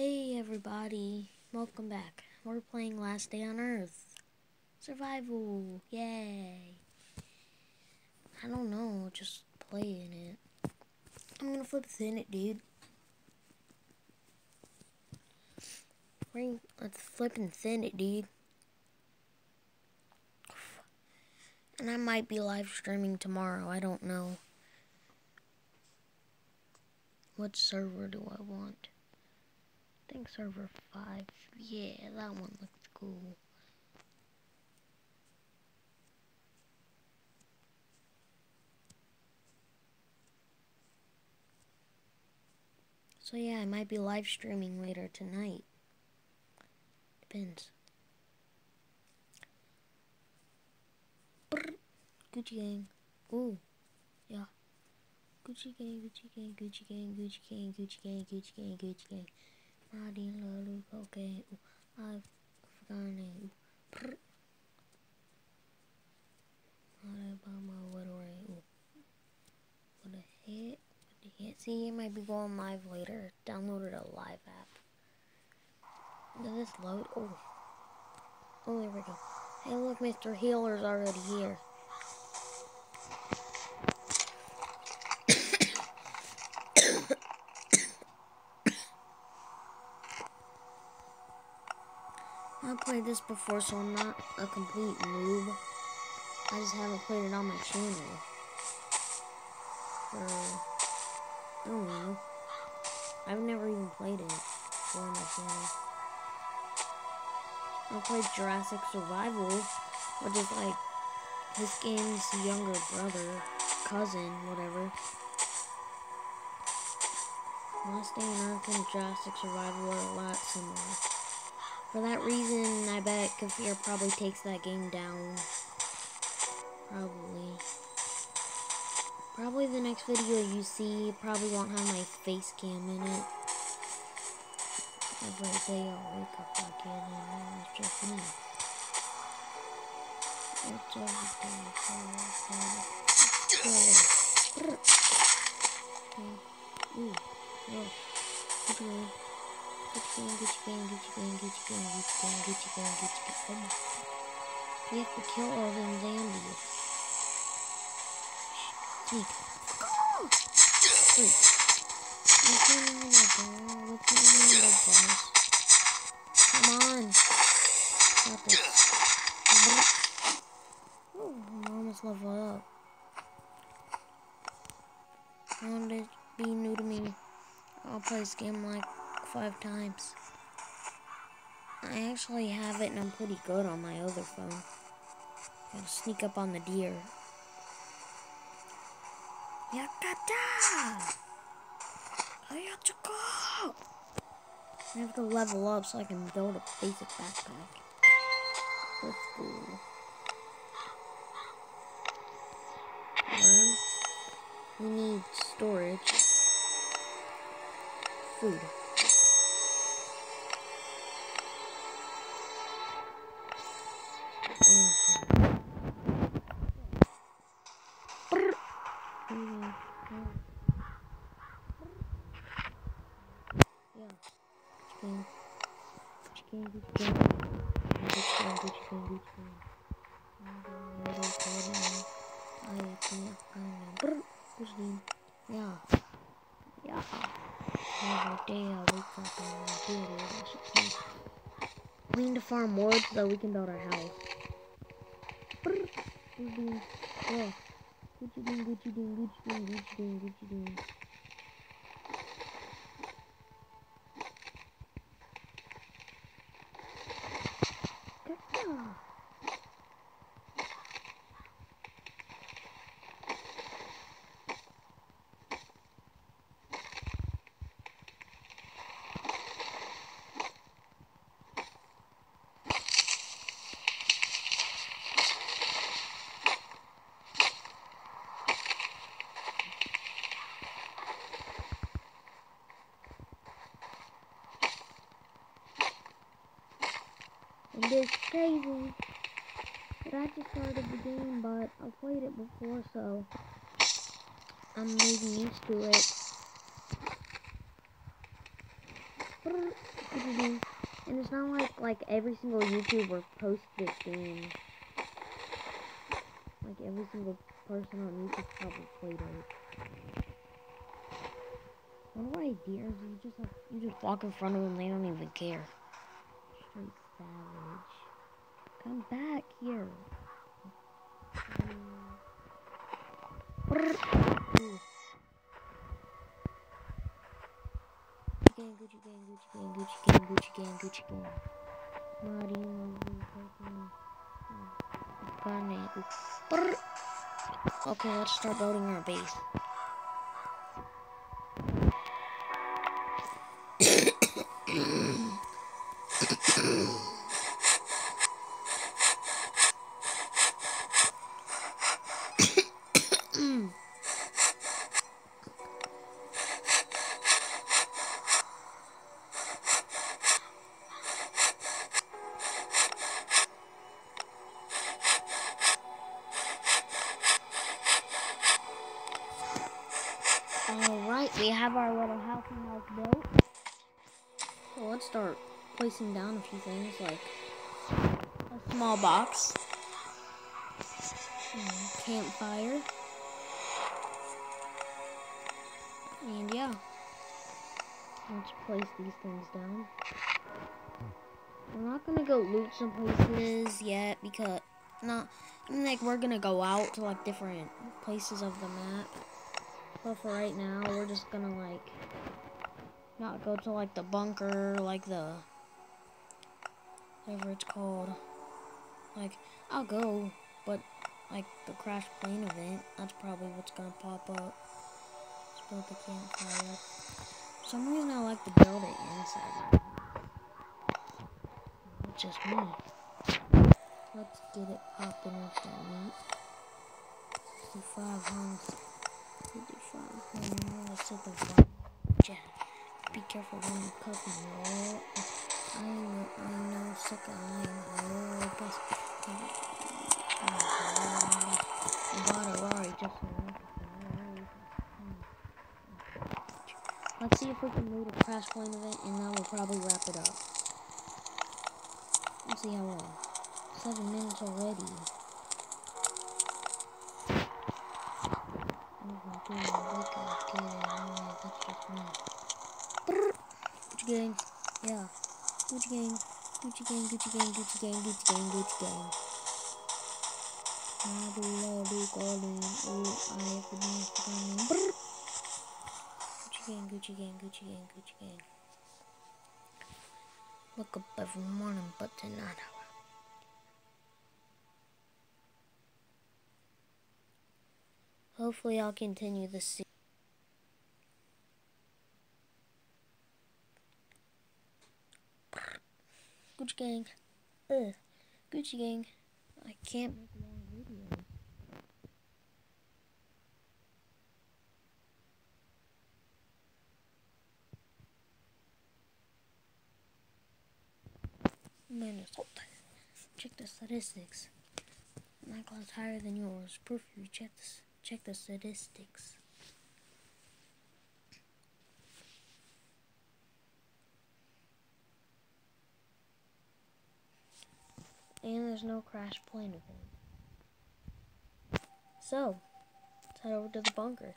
Hey everybody, welcome back. We're playing Last Day on Earth. Survival, yay. I don't know, just playing it. I'm gonna flip thin it, dude. Let's flip and thin it, dude. And I might be live streaming tomorrow, I don't know. What server do I want? Think server 5. Yeah, that one looks cool. So yeah, I might be live streaming later tonight. Depends. Brr. Gucci gang. Ooh. Yeah. Gucci gang, Gucci gang, Gucci gang, Gucci gang, Gucci gang, Gucci gang, Gucci gang. Marty Lulu, forgotten name. Prr. Alabama, I? What the heck? What the heck? See, it might be going live later. Downloaded a live app. Does this load? Oh. Oh, there we go. Hey, look, Mr. Healer's already here. I've played this before, so I'm not a complete noob. I just haven't played it on my channel. For, I don't know. I've never even played it for my channel. I played Jurassic Survival, which is like this game's younger brother, cousin, whatever. Last Day on Earth and Jurassic Survival are a lot similar. For that reason, I bet Kefir probably takes that game down. Probably. Probably the next video you see probably won't have my face cam in it. Every day I'll wake up again and it's just me. It's every Gucci gang, Gucci gang, Gucci gang, Gucci gang, Gucci gang, Gucci gang. Oh my. We have to kill all them zombies. Sneak. Wait. Name, boss? Come on. Stop it. Oh, I'm almost level up. Found it to be new to me. I'll play this game like five times. I actually have it and I'm pretty good on my other phone. Gotta sneak up on the deer. Yakata! Ayachako! I have to level up so I can build a basic backpack. That's cool. Learn. We need storage. Food. Farm wood so that we can build our house. Gucci yeah. Gucci ding, Gucci ding, Gucci ding, Gucci ding, Gucci ding. And it's crazy But I just started the game, but I've played it before, so I'm maybe used to it. And it's not like like every single YouTuber posts this game. Like every single person on YouTube probably played it. What do? You just like you just walk in front of them, they don't even care. Straight savage. Come back here. Gang, Gucci gang, Gucci gang, Gucci gang, Gucci gang, Gucci gang. Okay, let's start building our base. Our little house and built. So let's start placing down a few things like a small box, campfire, and yeah, let's place these things down. We're not gonna go loot some places yet because not like we're gonna go out to like different places of the map. But for right now, we're just gonna like not go to like the bunker, like the whatever it's called. Like I'll go, but like the crash plane event, that's probably what's gonna pop up. Let's build the campfire. For some reason I like to build it inside. It's just me. Let's get it popping with the meat. 55 homes. Be careful when you the. I know, I know, I am the best. Bought a just Let's see if we can loot a crash plane event, and then we'll probably wrap it up. Let's see how long. Seven minutes already. Gucci gang. Yeah. Gucci gang. Gucci gang, Gucci gang, Gucci gang, Gucci gang, Gucci gang. Madu ladu calling. Oh, I have been coming. Gucci gang, Gucci gang, Gucci gang, Gucci gang. Look up every morning, but tonight Hopefully I'll continue this series. Gucci gang. Ugh. Gucci gang. I can't make a long video. Minnesota. Check the statistics. My class higher than yours. Proof you check this. Check the statistics. And there's no crash plane event. So, let's head over to the bunker.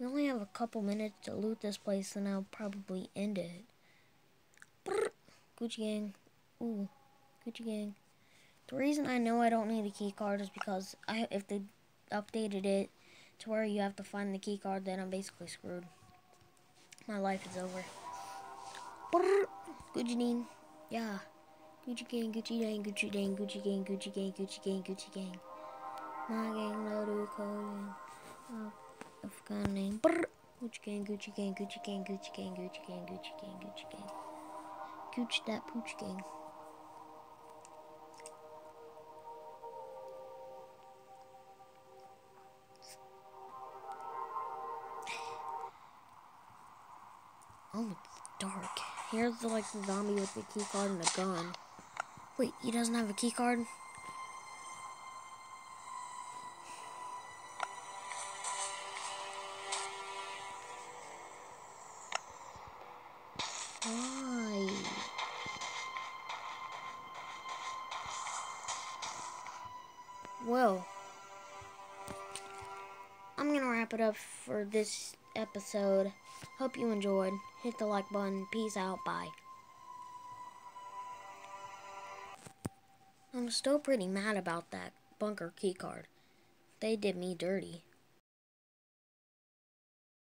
We only have a couple minutes to loot this place and I'll probably end it. Gucci gang. Ooh, Gucci gang. The reason I know I don't need a key card is because I if they updated it to where you have to find the key card, then I'm basically screwed. My life is over. Gucci gang. Yeah. Gucci gang, Gucci gang, Gucci gang, Gucci gang, Gucci gang, Gucci gang, Gucci gang. My gang, no do. Uh, Afghan name. Gucci gang, Gucci gang, Gucci gang, Gucci gang, Gucci gang, Gucci gang, Gucci gang. Gooch that pooch gang. Here's the, like, the zombie with the key card and the gun. Wait, he doesn't have a key card? Well, I'm gonna wrap it up for this episode. Hope you enjoyed. Hit the like button. Peace out. Bye. I'm still pretty mad about that bunker keycard. They did me dirty.